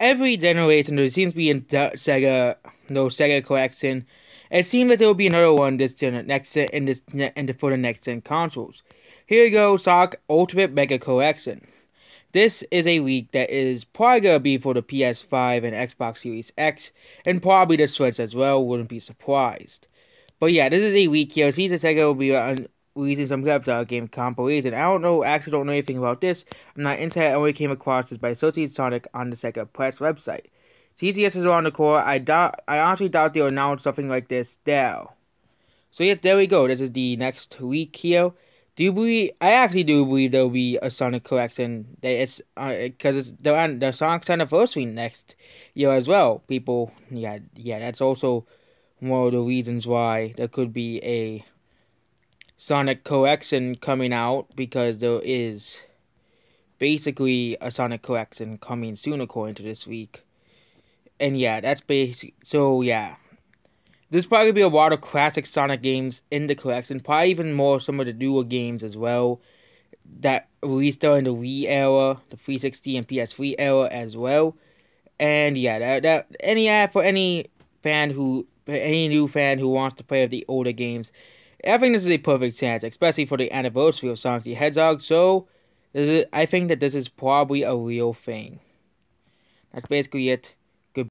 every generation there seems to be in Sega, no Sega collection. It seems that there will be another one this gen next in this in the, for the next gen consoles. Here you go, Sonic Ultimate Mega Collection. This is a leak that is probably gonna be for the PS5 and Xbox Series X, and probably the Switch as well. Wouldn't be surprised. But yeah, this is a leak here. Visa Sega will be releasing some out of game compilation. I don't know, actually don't know anything about this. I'm not inside. I only came across this by Associated Sonic on the Sega Press website. TGS is around the corner. I doubt. I honestly doubt they'll announce something like this now. So yes, there we go. This is the next week here. Do you believe? I actually do believe there will be a Sonic collection. That it's because uh, it's the the Sonic's anniversary next year as well. People, yeah, yeah. That's also one of the reasons why there could be a Sonic collection coming out because there is basically a Sonic collection coming soon according to this week. And yeah, that's basic. So yeah, there's probably be a lot of classic Sonic games in the collection. Probably even more some of the newer games as well that released during the Wii era, the 360 and PS3 era as well. And yeah, that that any yeah, for any fan who any new fan who wants to play the older games I think this is a perfect chance, especially for the anniversary of Sonic the Hedgehog. So, this is, I think that this is probably a real thing. That's basically it.